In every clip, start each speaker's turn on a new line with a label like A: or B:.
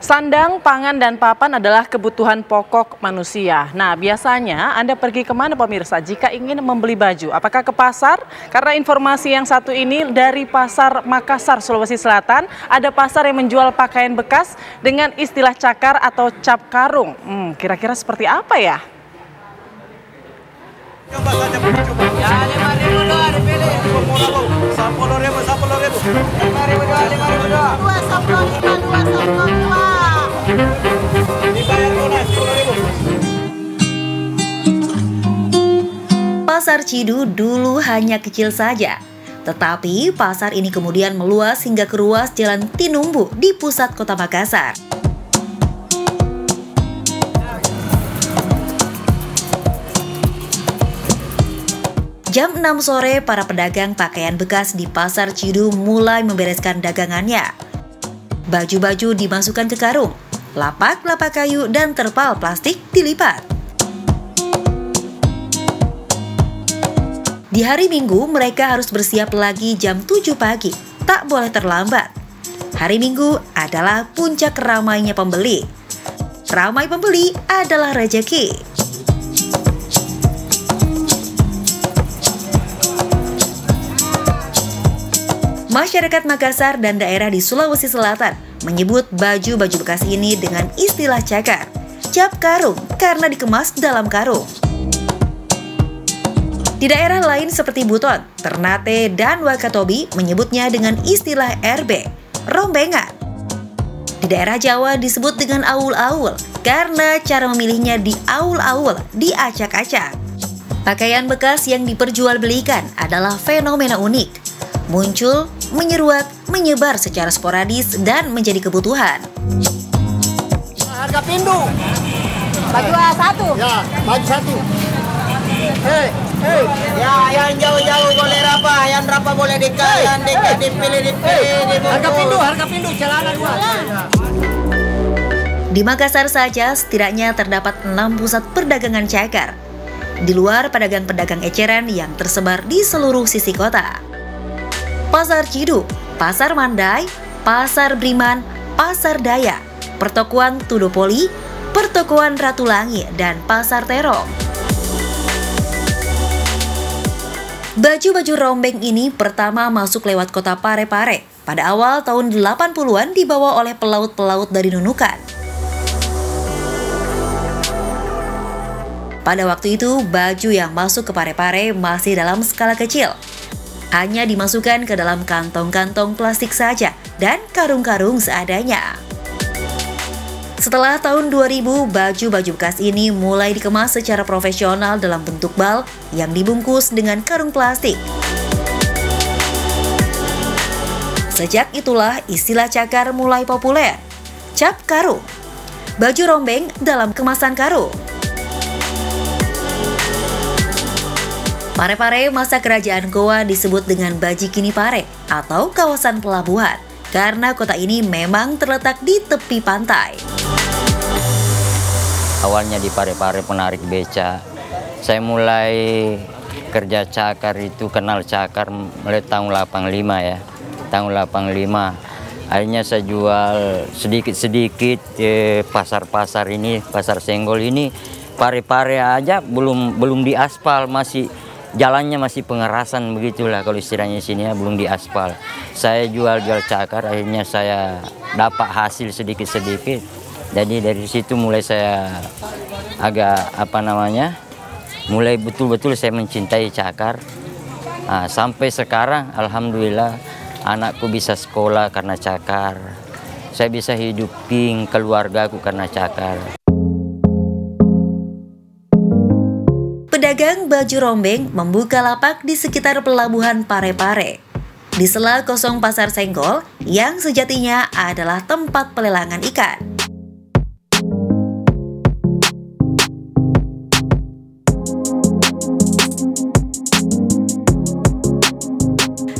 A: Sandang, pangan, dan papan adalah kebutuhan pokok manusia. Nah, biasanya Anda pergi ke mana pemirsa jika ingin membeli baju? Apakah ke pasar? Karena informasi yang satu ini dari Pasar Makassar, Sulawesi Selatan, ada pasar yang menjual pakaian bekas dengan istilah cakar atau cap karung. Hmm, kira-kira seperti apa ya?
B: Coba saja coba. Ya, lima ribu. Sepuluh ribu, sepuluh ribu. Lima ribu doa, lima ribu
C: dua sepuluh lima dua dua
D: Pasar Cidu dulu hanya kecil saja. Tetapi pasar ini kemudian meluas hingga ke ruas Jalan Tinumbu di pusat kota Makassar. Jam 6 sore, para pedagang pakaian bekas di Pasar Cidu mulai membereskan dagangannya. Baju-baju dimasukkan ke karung, lapak-lapak kayu dan terpal plastik dilipat. Di hari Minggu, mereka harus bersiap lagi jam 7 pagi. Tak boleh terlambat. Hari Minggu adalah puncak ramainya pembeli. Ramai pembeli adalah rezeki. Masyarakat Makassar dan daerah di Sulawesi Selatan menyebut baju-baju bekas ini dengan istilah cakar, cap karung karena dikemas dalam karung. Di daerah lain seperti Buton, Ternate, dan Wakatobi menyebutnya dengan istilah RB, rombengan. Di daerah Jawa disebut dengan aul-aul karena cara memilihnya di aul-aul, diacak-acak. Pakaian bekas yang diperjualbelikan adalah fenomena unik. Muncul, menyeruak, menyebar secara sporadis dan menjadi kebutuhan.
B: Harga pindu.
C: baju satu
B: Ya, baju satu. Hei, hei.
E: Ya, yang jauh-jauh boleh rapa, yang rapa boleh dekat, yang dekat dipilih dipilih dibungkus.
B: Harga pindu, harga pindu, celana dua.
D: Di Makassar saja setidaknya terdapat enam pusat perdagangan cakar. Di luar pedagang-pedagang eceran yang tersebar di seluruh sisi kota. Pasar Cidu, Pasar Mandai, Pasar Briman, Pasar Daya, Pertokoan Tudopoli, Pertokoan Ratulangi, dan Pasar Terong. Baju-baju rombeng ini pertama masuk lewat kota Parepare pada awal tahun 80-an dibawa oleh pelaut-pelaut dari Nunukan. Pada waktu itu, baju yang masuk ke Parepare masih dalam skala kecil. Hanya dimasukkan ke dalam kantong-kantong plastik saja dan karung-karung seadanya. Setelah tahun 2000, baju-baju bekas ini mulai dikemas secara profesional dalam bentuk bal yang dibungkus dengan karung plastik. Sejak itulah istilah cakar mulai populer. Cap karung. Baju rombeng dalam kemasan karung. Pare-Pare masa kerajaan Goa disebut dengan Bajikini Pare atau kawasan pelabuhan karena kota ini memang terletak di tepi pantai.
F: awalnya di Pare-Pare penarik beca. Saya mulai kerja cakar itu kenal cakar mulai tahun 85 ya. Tahun 85. Akhirnya saya jual sedikit-sedikit eh, pasar-pasar ini, pasar senggol ini pare-pare aja belum belum diaspal masih jalannya masih pengerasan begitulah kalau istilahnya sini ya belum diaspal. Saya jual-jual cakar akhirnya saya dapat hasil sedikit-sedikit. Jadi dari situ mulai saya agak apa namanya mulai betul-betul saya mencintai cakar. Nah, sampai sekarang alhamdulillah anakku bisa sekolah karena cakar. Saya bisa hidupin keluargaku karena cakar
D: Pedagang baju rombeng membuka lapak di sekitar pelabuhan Pare-Pare. Di sela kosong pasar Senggol yang sejatinya adalah tempat pelelangan ikan.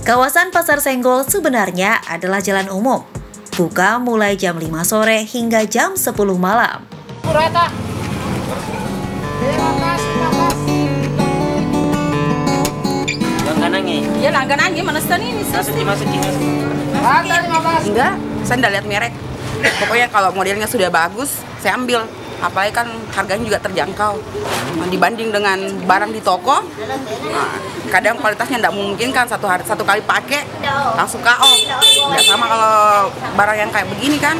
D: Kawasan Pasar Senggol sebenarnya adalah jalan umum. Buka mulai jam 5 sore hingga jam 10 malam.
A: Ya langganan gimana sih ini?
B: Masuki, masuki, masuki.
A: Enggak, saya enggak lihat merek.
G: Pokoknya kalau modelnya sudah bagus, saya ambil. Apalagi kan harganya juga terjangkau. Nah, Dibanding dengan barang di toko, nah, kadang kualitasnya tidak memungkinkan satu hari satu kali pakai langsung KO. Nggak sama kalau barang yang kayak begini kan.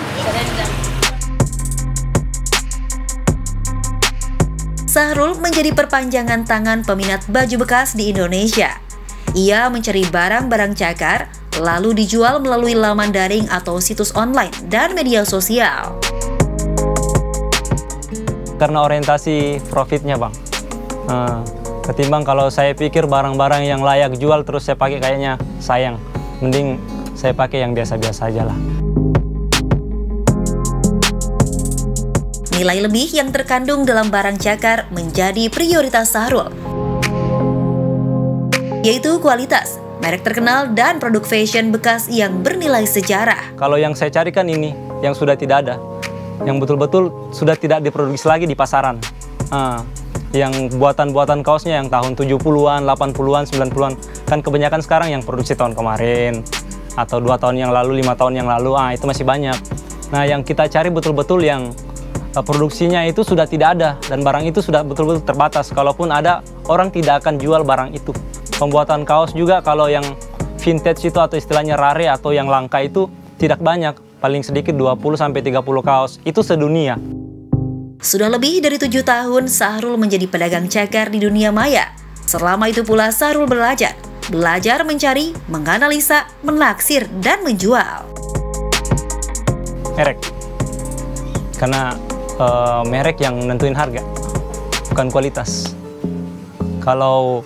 D: Sahrul menjadi perpanjangan tangan peminat baju bekas di Indonesia. Ia mencari barang-barang cakar, lalu dijual melalui laman daring atau situs online dan media sosial.
H: karena orientasi profitnya bang. Nah, ketimbang kalau saya pikir barang-barang yang layak jual terus saya pakai kayaknya sayang. Mending saya pakai yang biasa-biasa aja lah.
D: Nilai lebih yang terkandung dalam barang cakar menjadi prioritas Sahrul, yaitu kualitas, merek terkenal, dan produk fashion bekas yang bernilai sejarah.
H: Kalau yang saya carikan ini yang sudah tidak ada, yang betul-betul sudah tidak diproduksi lagi di pasaran. Ah, yang buatan-buatan kaosnya yang tahun 70-an, 80-an, 90-an. Kan kebanyakan sekarang yang produksi tahun kemarin atau dua tahun yang lalu, lima tahun yang lalu, ah itu masih banyak. Nah, yang kita cari betul-betul yang eh, produksinya itu sudah tidak ada dan barang itu sudah betul-betul terbatas. Kalaupun ada, orang tidak akan jual barang itu. Pembuatan kaos juga kalau yang vintage itu atau istilahnya rare atau yang langka itu tidak banyak paling sedikit 20-30 kaos, itu sedunia.
D: Sudah lebih dari tujuh tahun Sahrul menjadi pedagang cakar di dunia maya. Selama itu pula Sahrul belajar, belajar mencari, menganalisa, menaksir, dan menjual.
H: Merek. Karena eh, merek yang nentuin harga, bukan kualitas. Kalau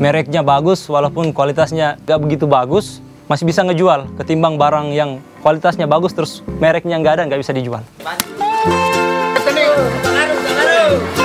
H: mereknya bagus, walaupun kualitasnya gak begitu bagus, masih bisa ngejual ketimbang barang yang kualitasnya bagus terus mereknya nggak ada nggak bisa dijual.
E: Nih.